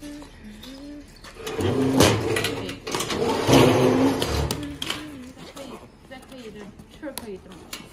再可以，再可以，这气儿可以动。